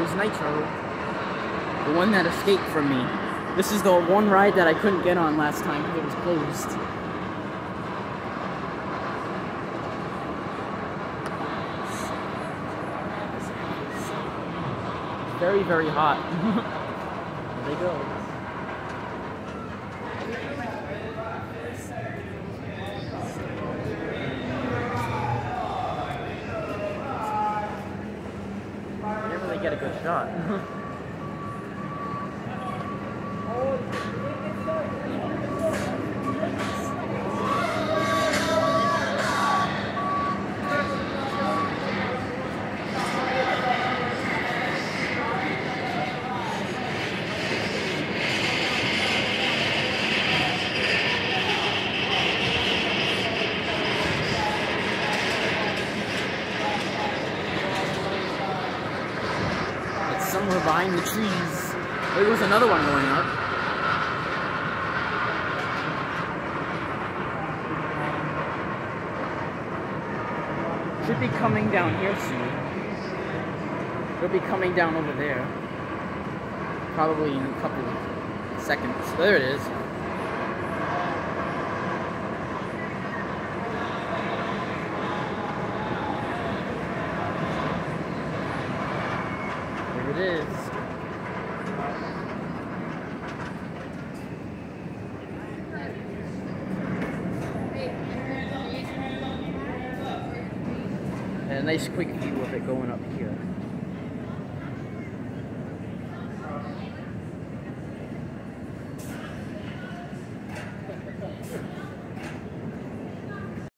is Nitro. The one that escaped from me. This is the one ride that I couldn't get on last time because it was closed. Very, very hot. there they go. Get a good shot. somewhere behind the trees. There was another one going up. Should be coming down here soon. It'll be coming down over there. Probably in a couple of seconds. There it is. It is. And a nice quick view of it going up here.